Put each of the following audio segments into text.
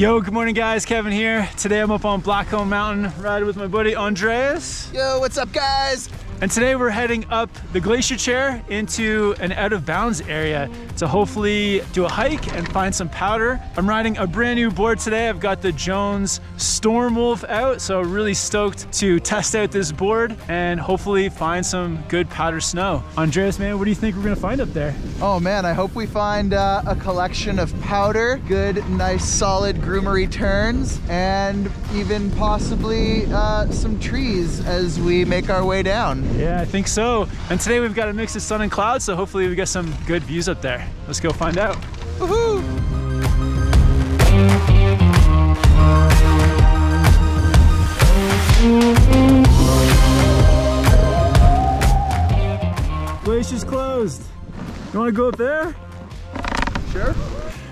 Yo, good morning guys, Kevin here. Today I'm up on Blackcomb Mountain riding with my buddy Andreas. Yo, what's up guys? And today we're heading up the glacier chair into an out of bounds area to hopefully do a hike and find some powder. I'm riding a brand new board today. I've got the Jones Storm Wolf out, so really stoked to test out this board and hopefully find some good powder snow. Andreas, man, what do you think we're gonna find up there? Oh man, I hope we find uh, a collection of powder, good, nice, solid groomery turns, and even possibly uh, some trees as we make our way down. Yeah, I think so. And today we've got a mix of sun and clouds, so hopefully we get some good views up there. Let's go find out. Woohoo! Glacier's closed. You wanna go up there? Sure.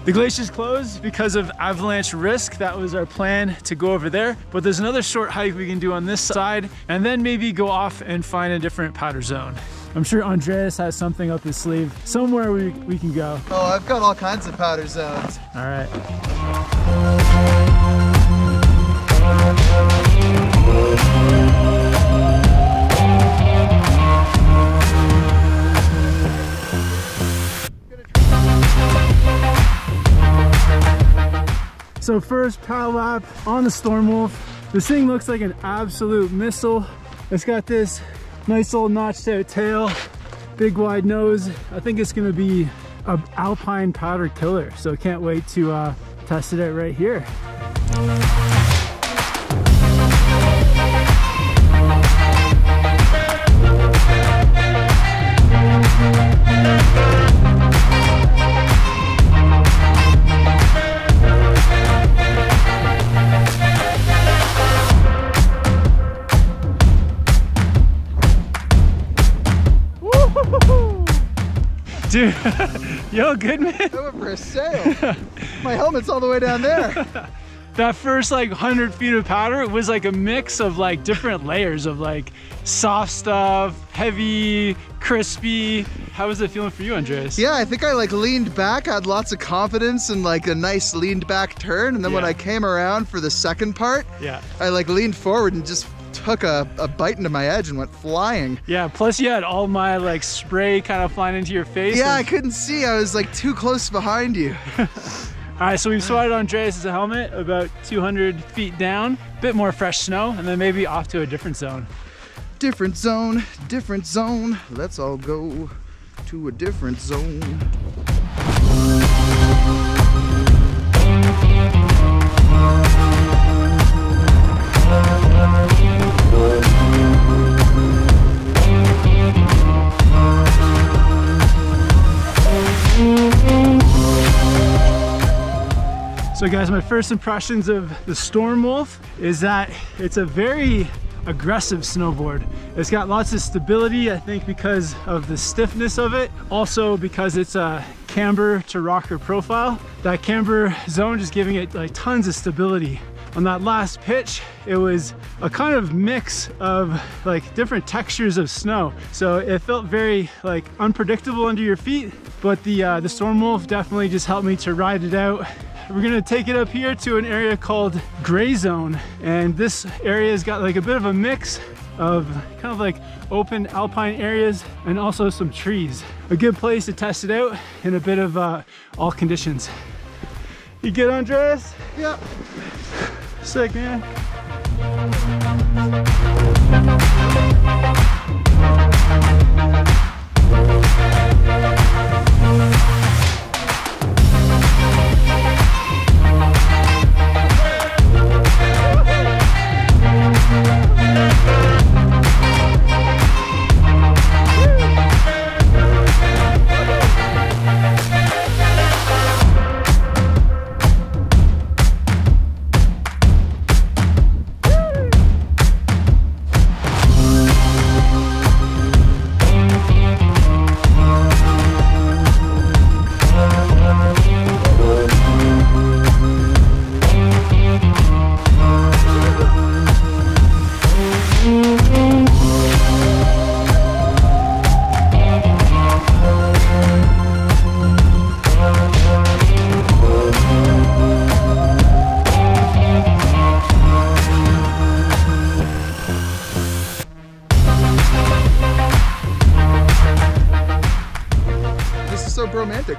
The glacier's closed because of avalanche risk. That was our plan to go over there. But there's another short hike we can do on this side and then maybe go off and find a different powder zone. I'm sure Andreas has something up his sleeve. Somewhere we, we can go. Oh, I've got all kinds of powder zones. All right. So first power lap on the Storm Wolf. This thing looks like an absolute missile. It's got this nice old notched out tail, big wide nose. I think it's gonna be an alpine powder killer. So can't wait to uh, test it out right here. Dude, yo, good man. I went for a sail. My helmet's all the way down there. that first like 100 feet of powder was like a mix of like different layers of like soft stuff heavy crispy how was it feeling for you andreas Yeah, I think I like leaned back, had lots of confidence and like a nice leaned back turn. And then when I came around for the second part, yeah I like leaned forward and just took a, a bite into my edge and went flying. yeah plus you had all my like spray kind of flying into your face Yeah, I couldn't see. I was like too close behind you. all right so we've swatted andreas' helmet about 200 feet down bit more fresh snow and then maybe off to a different zone Different zone, different zone. Let's all go to a different zone. So guys, my first impressions of the Storm Wolf is that it's a very aggressive snowboard. It's got lots of stability, I think because of the stiffness of it. Also because it's a camber to rocker profile. That camber zone just giving it like tons of stability. On that last pitch, it was a kind of mix of like different textures of snow. So it felt very like unpredictable under your feet, but the, uh, the Storm Wolf definitely just helped me to ride it out we're gonna take it up here to an area called Gray Zone. And this area has got like a bit of a mix of kind of like open alpine areas and also some trees. A good place to test it out in a bit of uh, all conditions. You good, Andreas? Yep. Sick, man.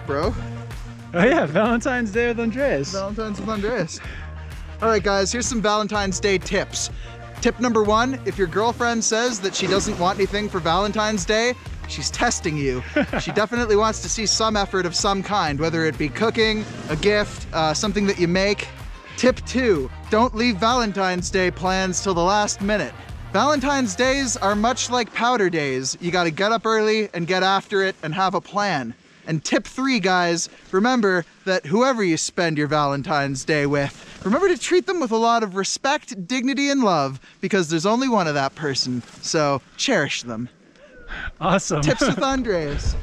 Bro. Oh yeah, Valentine's Day with Andreas. Valentine's with Andreas. All right, guys, here's some Valentine's Day tips. Tip number one, if your girlfriend says that she doesn't want anything for Valentine's Day, she's testing you. she definitely wants to see some effort of some kind, whether it be cooking, a gift, uh, something that you make. Tip two, don't leave Valentine's Day plans till the last minute. Valentine's days are much like powder days. You gotta get up early and get after it and have a plan. And tip three, guys, remember that whoever you spend your Valentine's Day with, remember to treat them with a lot of respect, dignity, and love because there's only one of that person. So cherish them. Awesome. Tips with Andreas.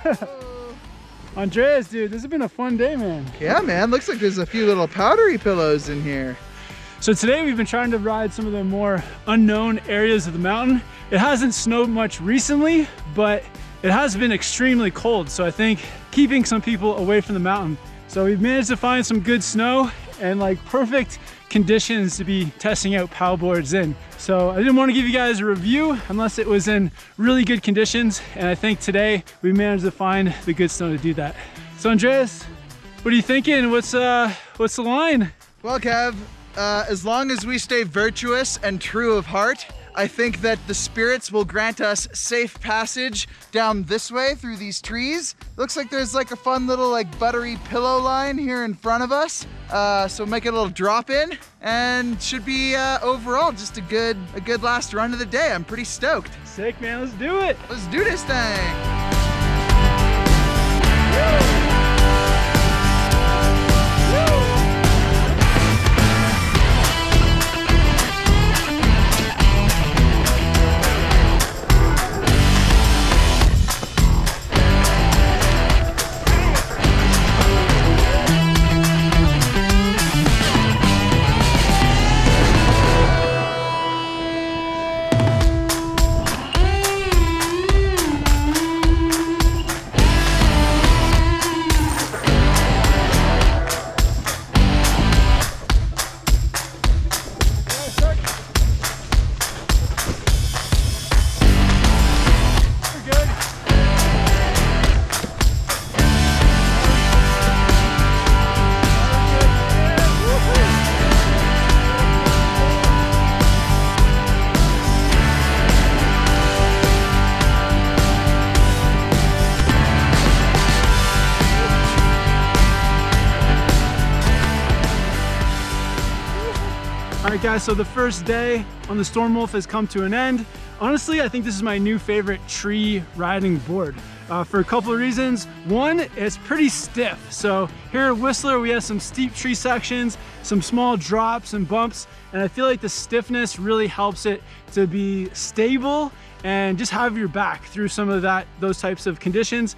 Andreas, dude, this has been a fun day, man. Yeah, man, looks like there's a few little powdery pillows in here. So today we've been trying to ride some of the more unknown areas of the mountain. It hasn't snowed much recently, but it has been extremely cold. So I think keeping some people away from the mountain. So we've managed to find some good snow and like perfect conditions to be testing out POW boards in. So I didn't want to give you guys a review unless it was in really good conditions. And I think today we managed to find the good snow to do that. So Andreas, what are you thinking? What's uh, what's the line? Well, Kev, uh, as long as we stay virtuous and true of heart, I think that the spirits will grant us safe passage down this way through these trees. Looks like there's like a fun little like buttery pillow line here in front of us. Uh, so make it a little drop in and should be uh, overall just a good a good last run of the day. I'm pretty stoked. Sick, man. Let's do it. Let's do this thing. We're All right, guys, so the first day on the Storm Wolf has come to an end. Honestly, I think this is my new favorite tree riding board uh, for a couple of reasons. One, it's pretty stiff. So here at Whistler, we have some steep tree sections, some small drops and bumps, and I feel like the stiffness really helps it to be stable and just have your back through some of that, those types of conditions.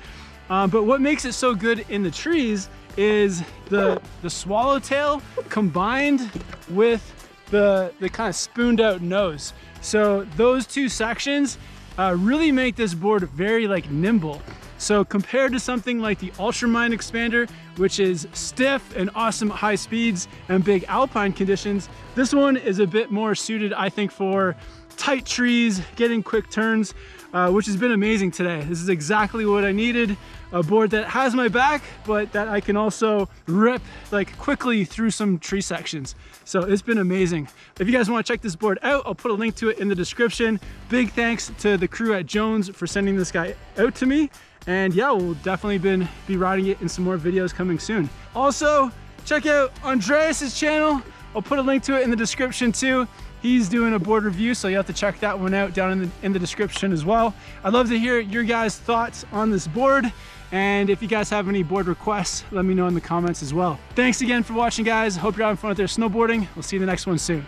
Um, but what makes it so good in the trees is the, the swallowtail combined with the, the kind of spooned out nose. So those two sections uh, really make this board very like nimble. So compared to something like the Ultra Mind Expander, which is stiff and awesome at high speeds and big alpine conditions, this one is a bit more suited, I think, for tight trees, getting quick turns, uh, which has been amazing today. This is exactly what I needed. A board that has my back, but that I can also rip like quickly through some tree sections. So it's been amazing. If you guys wanna check this board out, I'll put a link to it in the description. Big thanks to the crew at Jones for sending this guy out to me. And yeah, we'll definitely been, be riding it in some more videos coming soon. Also, check out Andreas's channel. I'll put a link to it in the description too. He's doing a board review, so you have to check that one out down in the, in the description as well. I'd love to hear your guys' thoughts on this board. And if you guys have any board requests, let me know in the comments as well. Thanks again for watching, guys. Hope you're having fun with their snowboarding. We'll see you in the next one soon.